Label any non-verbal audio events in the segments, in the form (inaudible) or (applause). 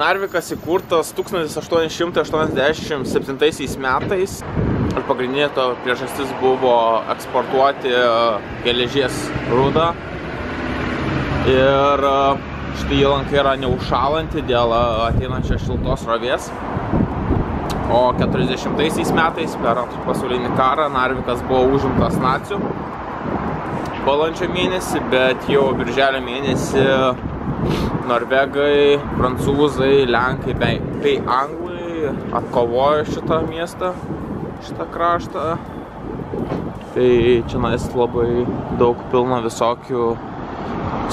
Narvikas įkurtas 1887 metais ir pagrindinė to priežastis buvo eksportuoti geležies rūdą. Ir štai įlanka yra neužšalanti dėl ateinančios šiltos rovės. O 40 metais per antrą pasaulinį karą Narvikas buvo užimtas nacių balandžio mėnesį, bet jau birželio mėnesį norvegai, prancūzai, lenkai bei, bei anglai atkovojo šitą miestą, šitą kraštą. Tai čia nais labai daug pilna visokių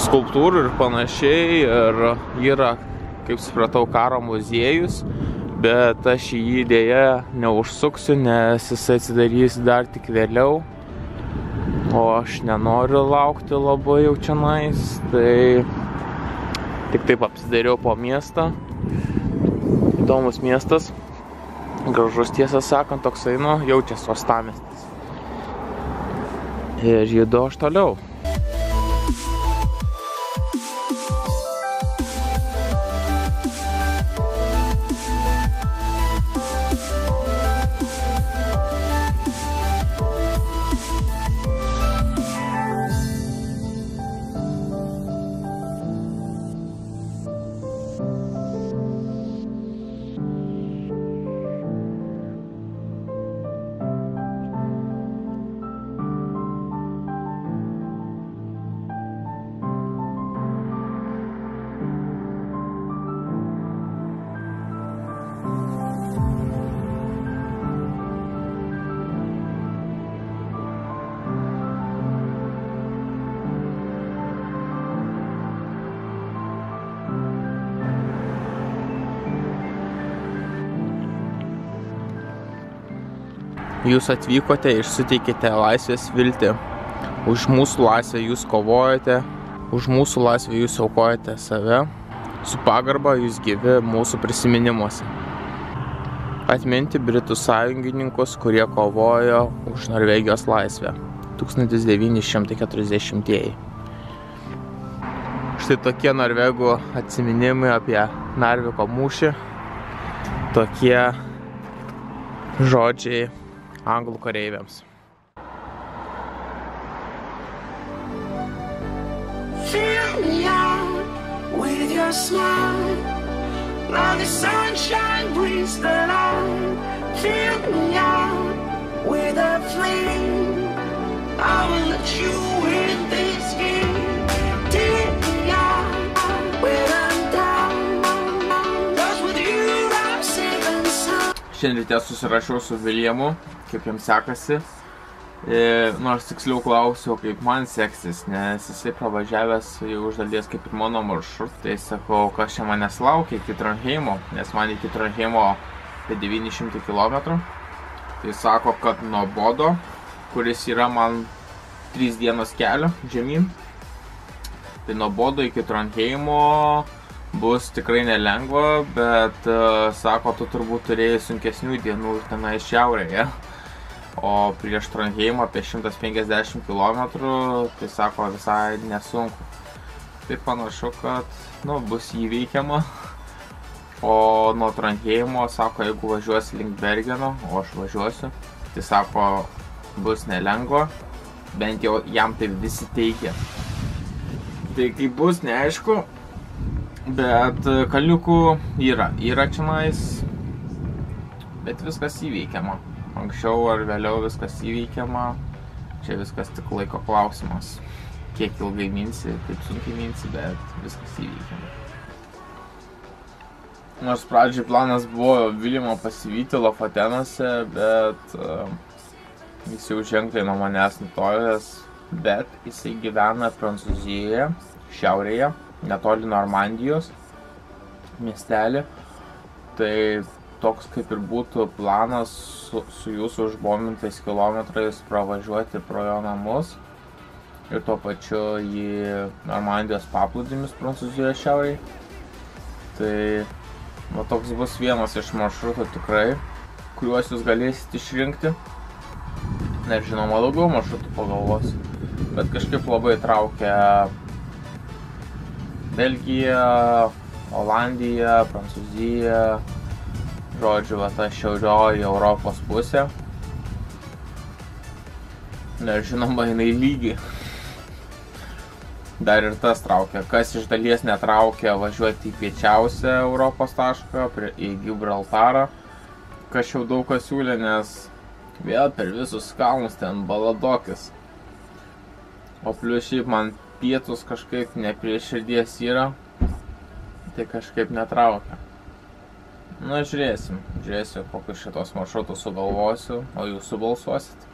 skulptūrų ir panašiai. Ir yra, kaip supratau, karo muziejus. Bet aš į jį dėja neužsuksiu, nes jisai atsidarys dar tik vėliau. O aš nenoriu laukti labai jau čia nais. Tai Tik taip apsidariau po miestą. Įdomus miestas. Gražus tiesą sakant, toksai, nu, jaučiasi ostamestis. Ir judu aš toliau. Jūs atvykote ir suteikėte laisvės viltį. Už mūsų laisvę jūs kovojate, už mūsų laisvę jūs aukojate save. Su pagarba jūs gyvi mūsų prisiminimuose. Atminti Britų sąjungininkus, kurie kovojo už Norvegijos laisvę 1940-ieji. Štai tokie norvegų atsiminimai apie Narviko mūšį. Tokie žodžiai anglų kareiviams. Fill me out with your smile. Now the sunshine brings the light. Fill me out with a flame. I will let you win this game. Take me out when I'm down. 'Cause with you I'm safe and sound. Šiandien ryte susirašiau su Viljamu, kaip jam sekasi. E, nors tiksliau klausiau, kaip man seksis, nes jisai pravažiavęs jau iš dalies kaip ir mano maršrut. Tai sakau, kas čia manęs laukia iki Tronheimo, nes man iki Tronheimo apie 900 km. Tai sako, kad nuo Bodo, kuris yra man 3 dienos kelio žemyn, tai nuo Bodo iki Tronheimo bus tikrai nelengva, bet uh, sako, tu turbūt turėjai sunkesnių dienų tenai šiaurėje. O prieš Tronheimą apie 150 km, tai sako visai nesunku. Tai panašu, kad nu, bus įveikiama. O nuo Tronheimo sako, jeigu važiuosi link Bergeno, o aš važiuosiu, tai sako, bus nelengva. Bent jau jam tai visi teigia. Tai kaip bus, neaišku, Bet kalniukų yra, yra čionais, bet viskas įveikiama. Anksčiau ar vėliau viskas įveikiama, čia viskas tik laiko klausimas. Kiek ilgai minsi, kaip sunkiai minsi, bet viskas įveikiama. Nors pradžiai planas buvo Viljamo pasivyti Lofotenuose, bet uh, jis jau ženkliai nuo manęs nutolęs, bet jisai gyvena Prancūzijoje, šiaurėje netoli Normandijos miestelį. Tai toks kaip ir būtų planas su, su jūsų užbomintais kilometrais pravažiuoti pro jo namus ir tuo pačiu į Normandijos paplūdimius Prancūzijoje šiauriai. Tai va, toks bus vienas iš maršrutų tikrai, kuriuos jūs galėsite išrinkti. Ir žinoma, daugiau maršrutų pagalvosiu. Bet kažkaip labai traukia Belgija, Olandija, Prancūzija, žodžiu, va ta šiaurioji Europos pusė. Ir žinoma, jinai lygi. Dar ir tas traukia. Kas iš dalies netraukia važiuoti į piečiausią Europos tašką, prie, į Gibraltarą, kas jau daug kas siūlė, nes vėl per visus kalnus ten baladokis. O plius šiaip man pietus kažkaip ne prie širdies yra, tai kažkaip netraukia. Na, žiūrėsim. Žiūrėsiu, kokius šitos maršrutus sugalvosiu, o jūs subalsuosit.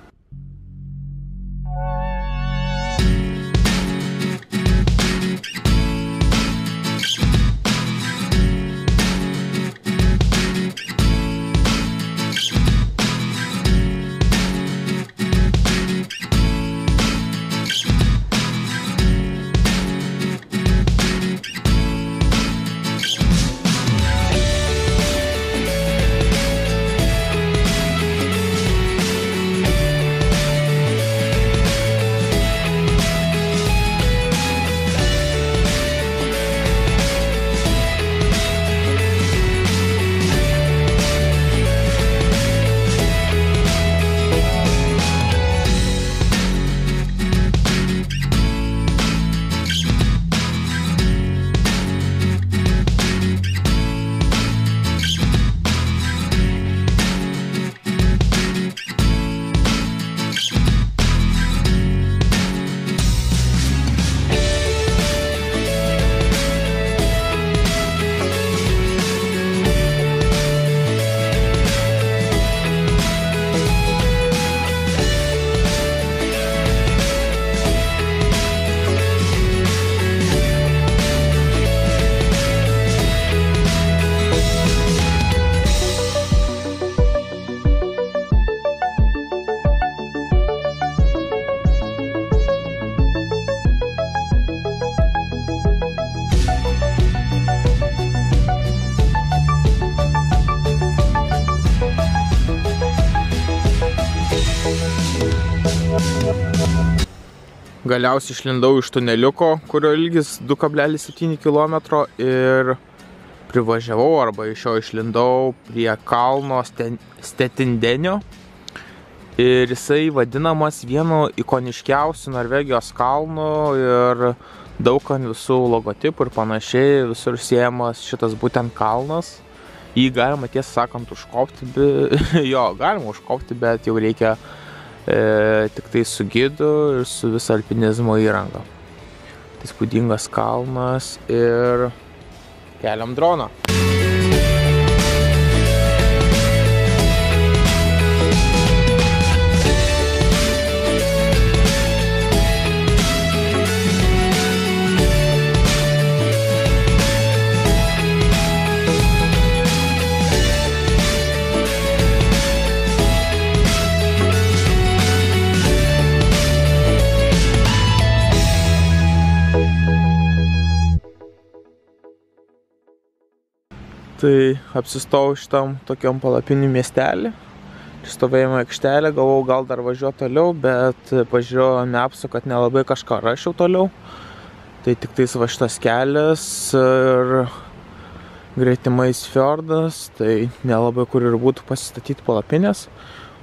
Galiausiai išlindau iš tuneliuko, kurio ilgis 2,7 km ir privažiavau arba iš jo išlindau prie kalno Stetindenio. Ir jisai vadinamas vienu ikoniškiausių Norvegijos kalnų ir daug ant visų logotipų ir panašiai visur siejamas šitas būtent kalnas. Jį galima tiesą sakant užkopti, be... (laughs) jo, galima užkopti, bet jau reikia e, tik tai su gidu ir su visa alpinizmo įranga. Tai spūdingas kalnas ir keliam droną. Tai apsistojau šitam tokiam palapinių miestelį. Stovėjimo aikštelė, galvojau gal dar važiuoti toliau, bet pažiūrėjau Mepsu, kad nelabai kažką rašiau toliau. Tai tik tais va šitas kelias ir greitimais fjordas, tai nelabai kur ir būtų pasistatyti palapinės.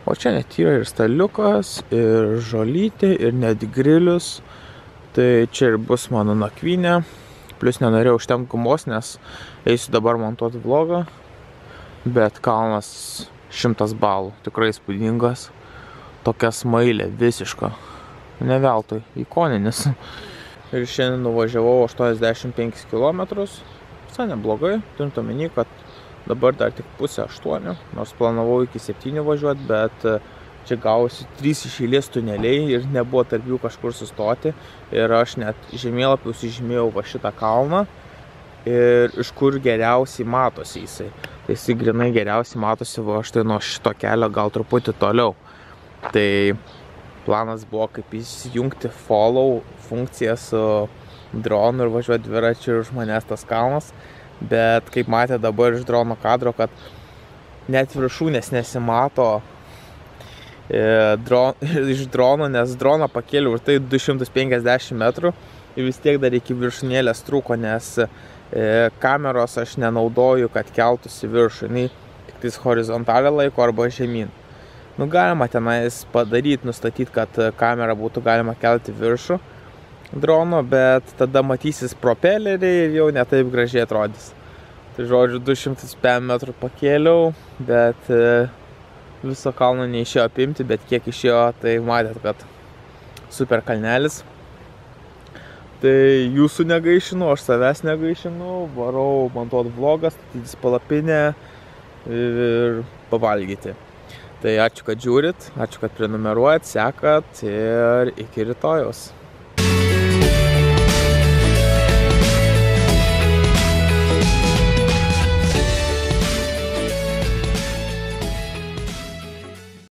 O čia net yra ir staliukas, ir žolytė, ir net grilius. Tai čia ir bus mano nakvynė. Plius nenorėjau užtemti gumos, nes eisiu dabar montuoti vlogą. Bet kalnas šimtas balų, tikrai spūdingas. Tokia smailė, visiška. Ne veltui, ikoninis. Ir šiandien nuvažiavau 85 km. Visai neblogai, turint omeny, kad dabar dar tik pusė aštuonių. Nors planavau iki septynių važiuoti, bet čia gausi trys iš eilės tuneliai ir nebuvo tarp jų kažkur sustoti. Ir aš net žemėlapį užsižymėjau va šitą kalną ir iš kur geriausiai matosi jisai. Tai jisai grinai geriausiai matosi va štai nuo šito kelio gal truputį toliau. Tai planas buvo kaip įsijungti follow funkciją su dronu ir važiuoti dviračiu ir už manęs tas kalnas. Bet kaip matė dabar iš drono kadro, kad net viršūnės nesimato dron, (laughs) iš drono, nes droną pakėliau ir tai 250 metrų ir vis tiek dar iki viršūnėlės trūko, nes E, kameros aš nenaudoju, kad keltųsi viršų, jinai tik tais horizontalę laiko arba žemyn. Nu, galima tenais padaryti, nustatyti, kad kamerą būtų galima kelti viršų drono, bet tada matysis propeleriai ir jau netaip gražiai atrodys. Tai žodžiu, 205 metrų pakėliau, bet e, viso kalno neišėjo apimti, bet kiek išėjo, tai matėt, kad super kalnelis. Tai jūsų negaišinu, aš savęs negaišinu, varau montuot vlogą, statytis palapinę ir pavalgyti. Tai ačiū, kad žiūrit, ačiū, kad prenumeruojat, sekat ir iki rytojaus.